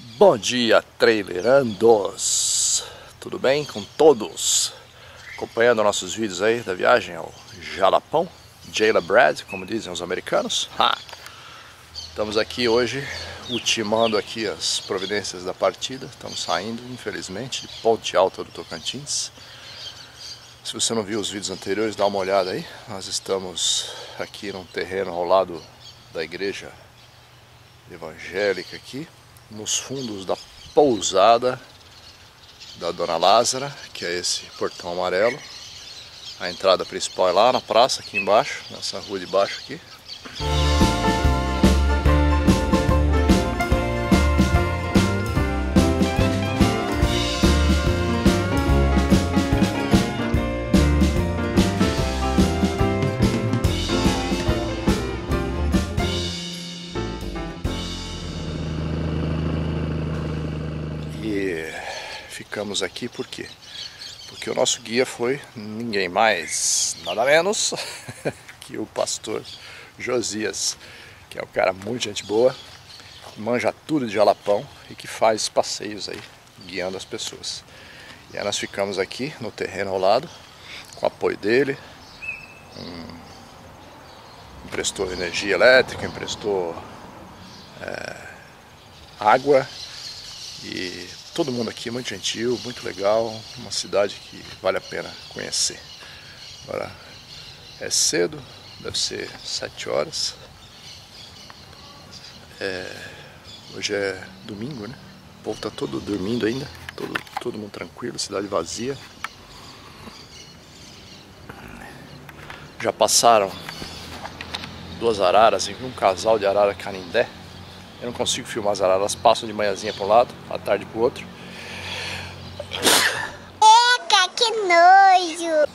Bom dia, trailerandos! Tudo bem com todos? Acompanhando nossos vídeos aí da viagem ao Jalapão, Jayla Brad, como dizem os americanos. Ha! Estamos aqui hoje ultimando aqui as providências da partida. Estamos saindo, infelizmente, de Ponte Alta do Tocantins. Se você não viu os vídeos anteriores, dá uma olhada aí. Nós estamos aqui num terreno ao lado da igreja evangélica aqui nos fundos da pousada da Dona Lázara, que é esse portão amarelo. A entrada principal é lá na praça, aqui embaixo, nessa rua de baixo aqui. Ficamos aqui por quê? Porque o nosso guia foi ninguém mais, nada menos que o pastor Josias, que é um cara muito gente boa, manja tudo de Jalapão e que faz passeios aí, guiando as pessoas. E aí nós ficamos aqui no terreno ao lado, com o apoio dele, um, emprestou energia elétrica, emprestou é, água e todo mundo aqui é muito gentil, muito legal, uma cidade que vale a pena conhecer. Agora é cedo, deve ser sete horas. É, hoje é domingo, né? O povo tá todo dormindo ainda, todo, todo mundo tranquilo, cidade vazia. Já passaram duas araras um casal de arara canindé eu não consigo filmar as araras, passam de manhãzinha para um lado, à tarde para o outro. Eca, que nojo!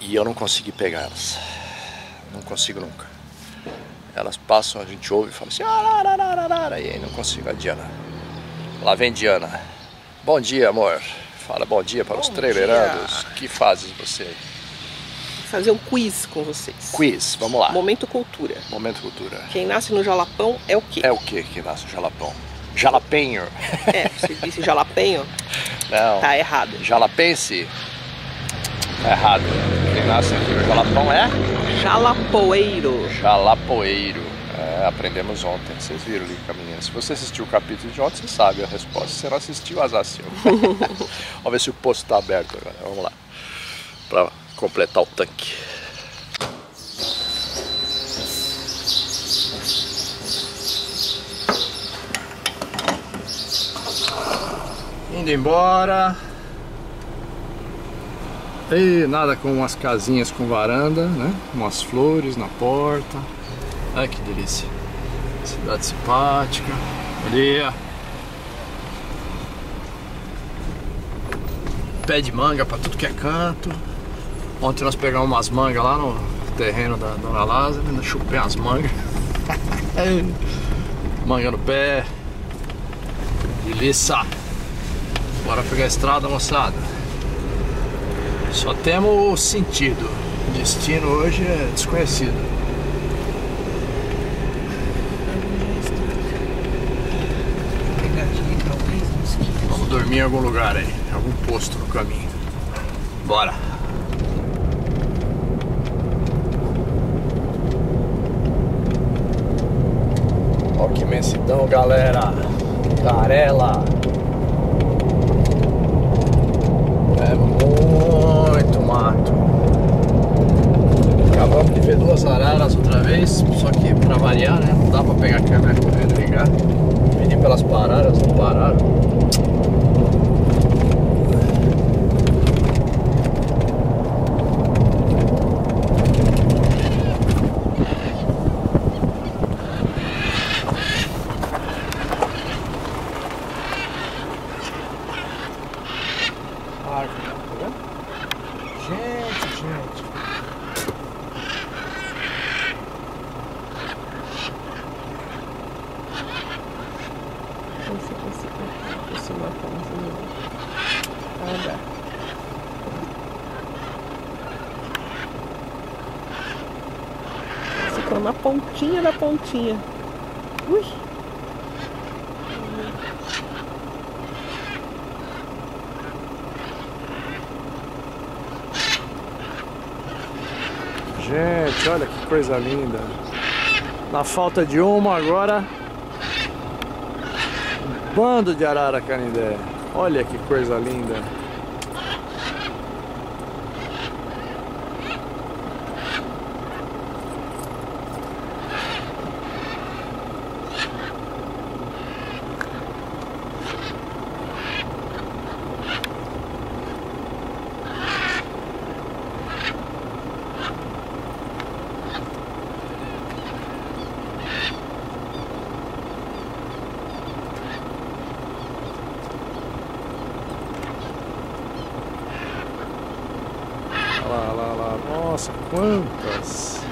E eu não consegui pegar elas. Não consigo nunca. Elas passam, a gente ouve e fala assim, ararararara, e aí não consigo a Diana. Lá vem Diana. Bom dia, amor. Fala bom dia para bom os trailerados. Que fazes você aí? Fazer um quiz com vocês. Quiz, vamos lá. Momento cultura. Momento cultura. Quem nasce no Jalapão é o quê? É o quê que nasce no Jalapão? Jalapenho. É, você disse jalapenho? Não. Tá errado. Jalapense. Tá errado. Quem nasce aqui no Jalapão é? Jalapoeiro. Jalapoeiro. É, aprendemos ontem. Vocês viram ali menina. Se você assistiu o capítulo de ontem, você sabe a resposta. Se você não assistiu, azar seu. Vamos ver se o posto está aberto agora. Vamos lá. Pra completar o tanque. Indo embora. E nada com umas casinhas com varanda, né? Umas flores na porta. Ai que delícia. Cidade simpática. Ali. Pé de manga para tudo que é canto. Ontem nós pegamos umas mangas lá no terreno da Dona Lázara, ainda chupei umas mangas. Manga no pé. Delícia. Bora pegar a estrada, moçada. Só temos o sentido. O destino hoje é desconhecido. Vamos dormir em algum lugar aí, algum posto no caminho. Bora! Olha que imensidão, galera. Carela. na pontinha da pontinha. Ui! Gente, olha que coisa linda. Na falta de uma agora, um bando de arara canindé. Olha que coisa linda. Lá, lá, lá. Nossa, quantas!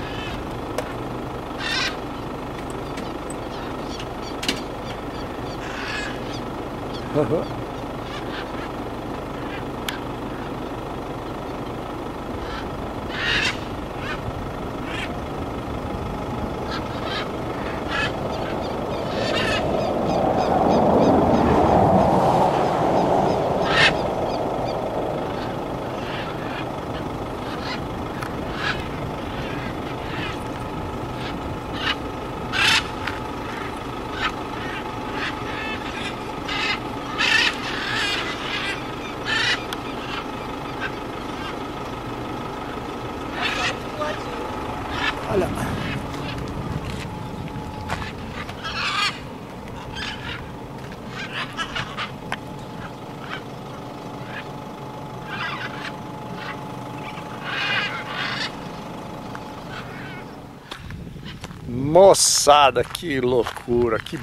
Moçada, que loucura, que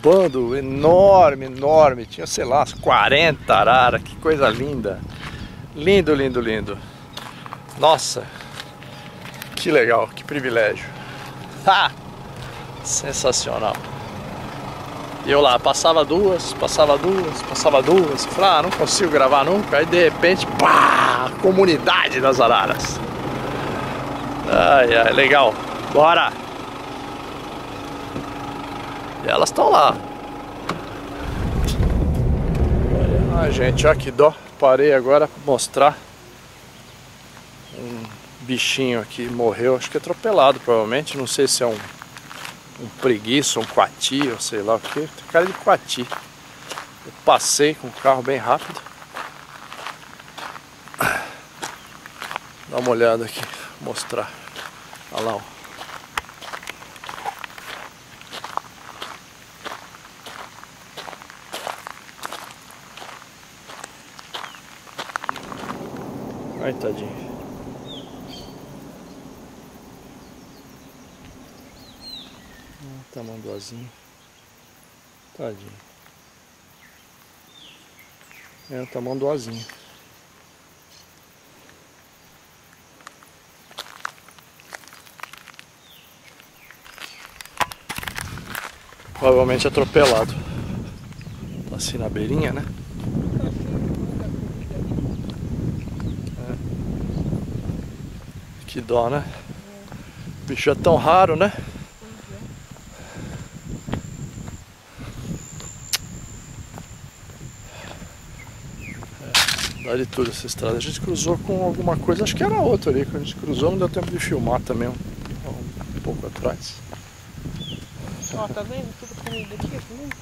bando enorme, enorme. Tinha, sei lá, uns 40 araras, que coisa linda. Lindo, lindo, lindo. Nossa, que legal, que privilégio. Ha! Sensacional. E eu lá, passava duas, passava duas, passava duas. Falei, ah, não consigo gravar nunca. Aí de repente, pá! Comunidade das araras. Ai, ai, legal. Bora! Elas estão lá. Ai, gente, olha que dó. Parei agora para mostrar um bichinho aqui morreu, acho que atropelado provavelmente, não sei se é um, um preguiça, um coati, ou sei lá o que, tem cara de coati. Eu passei com o carro bem rápido. Dá uma olhada aqui, mostrar. Olha lá, ó. Ai, tadinho. Tamanduazinho. Tadinho. É o tamanduazinho. Provavelmente atropelado. Tá assim na beirinha, né? Que dó, né? O bicho é tão raro, né? Dá de tudo essa estrada. A gente cruzou com alguma coisa, acho que era outra ali. Quando a gente cruzou, não deu tempo de filmar também um, um pouco atrás. Ó, tá vendo? Tudo comida aqui, tá vendo?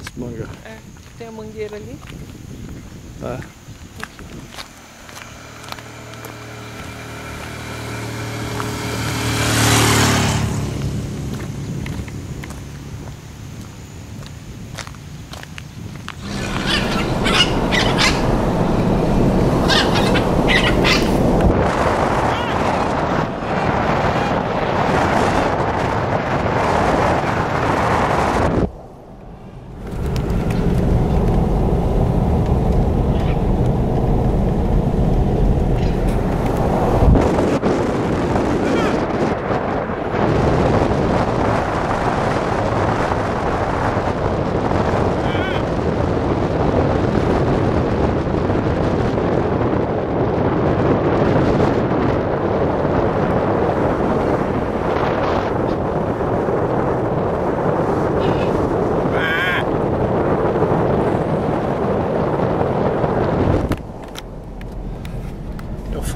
Esse manga. É, tem a mangueira ali. É.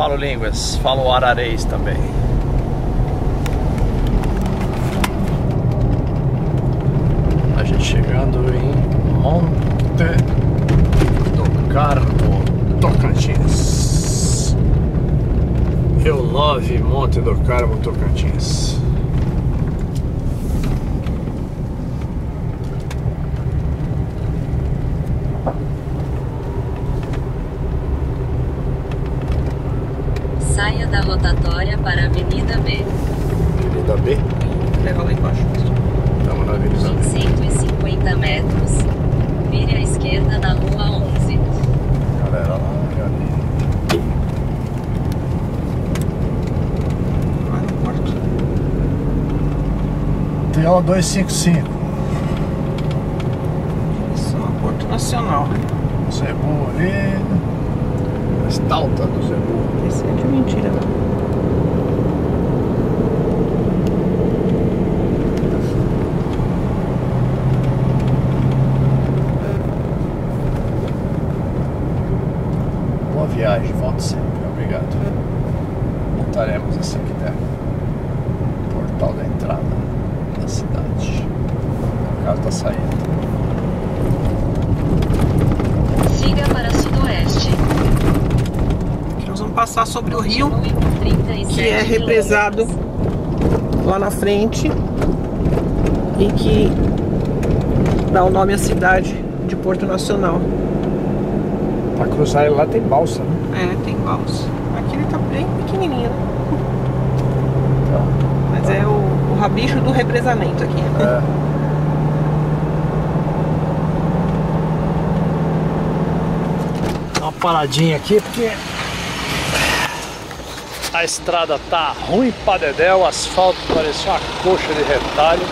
falo línguas, falo ararês também. A gente chegando em Monte do Carmo, Tocantins. Eu love Monte do Carmo, Tocantins. TO 255. Isso é um aeroporto nacional? Zebu ali. A estalta do Zebu. Esse é de mentira, né? Boa viagem, volte sempre. Obrigado. Voltaremos assim que der. Portal da entrada da cidade. No caso da saída. Siga para sudoeste. Aqui nós vamos passar sobre o rio, Continue por 37 que é represado lá na frente e que dá o nome à cidade de Porto Nacional. Pra cruzar ele lá tem balsa, né? É, tem balsa. Aqui ele tá bem pequenininho, né? Então, Mas é o, o rabicho do represamento aqui. é. Dá uma paradinha aqui porque a estrada tá ruim pra dedé, o asfalto parece uma coxa de retalho.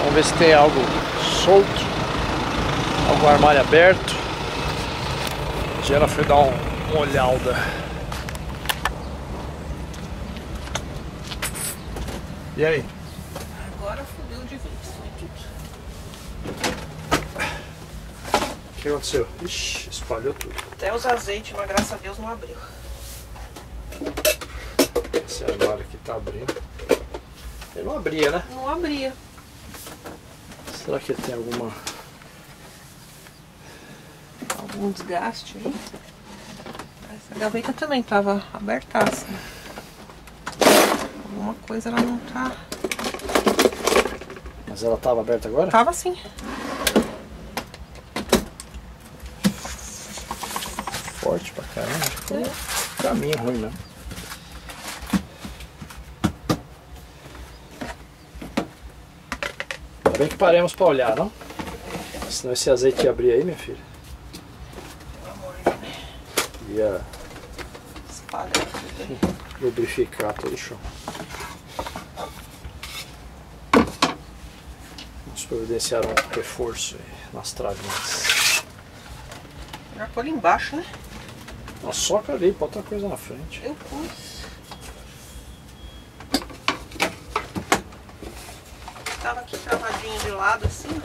Vamos ver se tem algo solto, algum armário aberto. Gera foi dar um, uma olhada. E aí? Agora fudeu de vez. O que aconteceu? Ixi, espalhou tudo. Até os azeites, mas graças a Deus não abriu. Esse armário aqui tá abrindo. Ele não abria, né? Não abria. Será que tem alguma. Algum desgaste aí. Essa gaveta também tava abertaça. Alguma coisa ela não tá. Mas ela tava aberta agora? Tava assim. Forte pra caramba. Que um caminho ruim mesmo. Bem que paremos pra olhar, não? Senão esse azeite ia abrir aí, minha filha. Ia Espalha tudo aí. lubrificar todo o chão. Vamos providenciar um reforço aí nas travinhas. Melhor pôr embaixo, né? Uma soca ali, bota outra coisa na frente. Eu pus. Aqui travadinho de lado assim.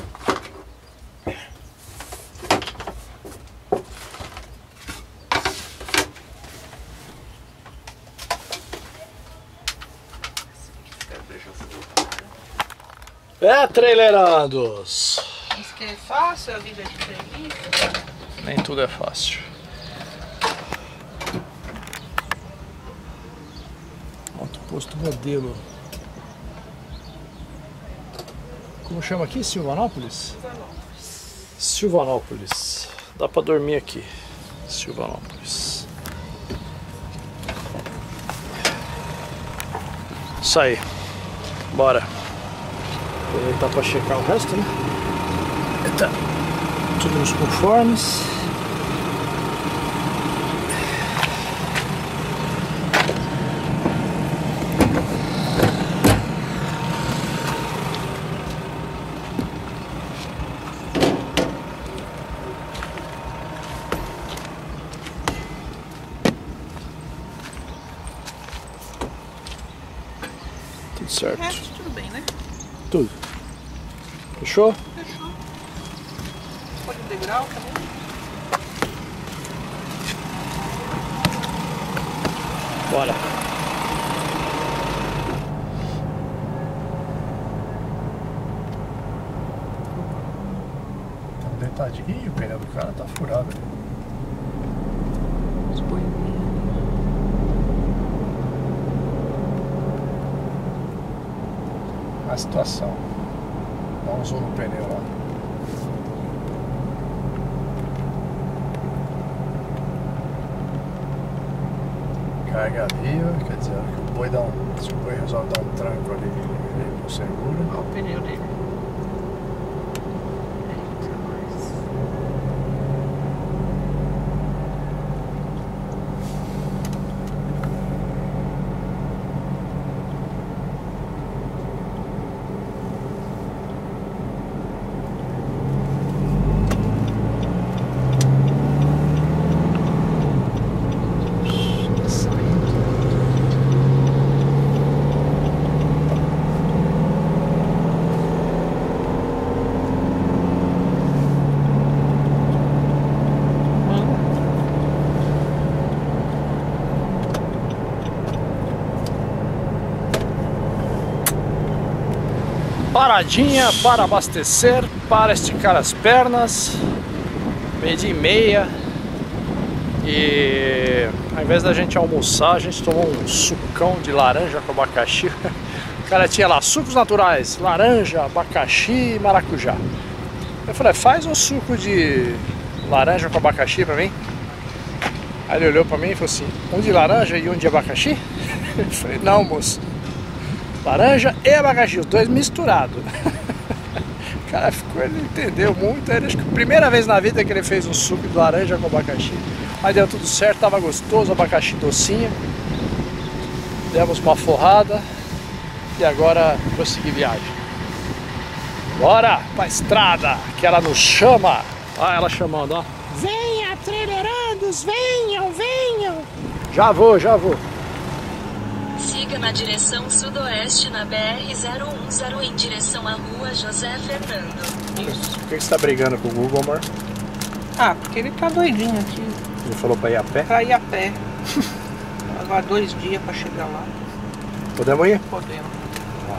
É, trailerandos! Isso que é fácil, a vida é diferente. Nem tudo é fácil. Alto posto modelo. Como chama aqui? Silvanópolis? Silvanópolis. Dá pra dormir aqui. Silvanópolis. Isso aí. Bora. Aproveitar pra checar o resto, né? Tá tudo nos conformes. Tudo O certo. resto tudo bem, né? Tudo. Fechou? Fechou. Pôr o degrau também. Bora. Ih, o pneu do cara tá furado. Situação. Dá um zoom no pneu lá. Carga viva, quer dizer, que o boi dá um. Se o boi resolve dar um tranco ali, ele não segura. Olha o pneu dele. Paradinha para abastecer, para esticar as pernas, meio-dia e meia. E ao invés da gente almoçar, a gente tomou um sucão de laranja com abacaxi. O cara tinha lá sucos naturais, laranja, abacaxi e maracujá. Eu falei, faz um suco de laranja com abacaxi pra mim. Aí ele olhou pra mim e falou assim, um de laranja e um de abacaxi? Eu falei, não moço, laranja e abacaxi, os dois misturados. O cara ficou, ele entendeu muito. Ele, acho que a primeira vez na vida que ele fez um suco de laranja com abacaxi. Aí deu tudo certo, tava gostoso, abacaxi docinho. Demos uma forrada e agora prosseguir viagem. Bora pra estrada, que ela nos chama. Olha ela chamando, ó. Venha, trailerandos, venham, venham! Já vou, já vou. Na direção sudoeste na BR-010 em direção à rua José Fernando. Por que você tá brigando com o Google, amor? Ah, porque ele tá doidinho aqui. Ele falou pra ir a pé. Pra ir a pé. Levar dois dias pra chegar lá. Podemos ir? Podemos. Então,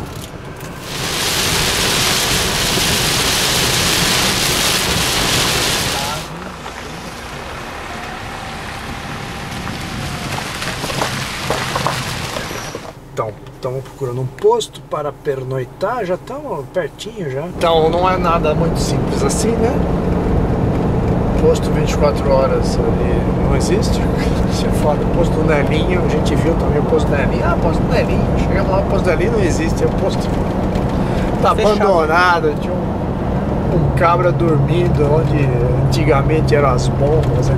estamos procurando um posto para pernoitar, já estamos pertinho já. Então não é nada muito simples assim, né? Posto 24 horas ali não existe. Isso é foda. O posto do Nelinho, a gente viu também o posto do Nelinho. Ah, posto do Nelinho. Chegamos lá, o posto do Nelinho não existe. É o posto tá Fechado. abandonado. Tinha um, um cabra dormindo onde antigamente eram as bombas. né?